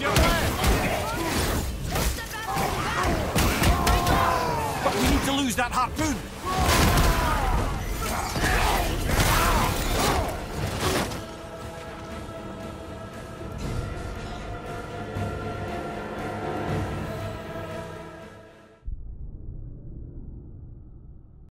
Your! But we need to lose that harpoon!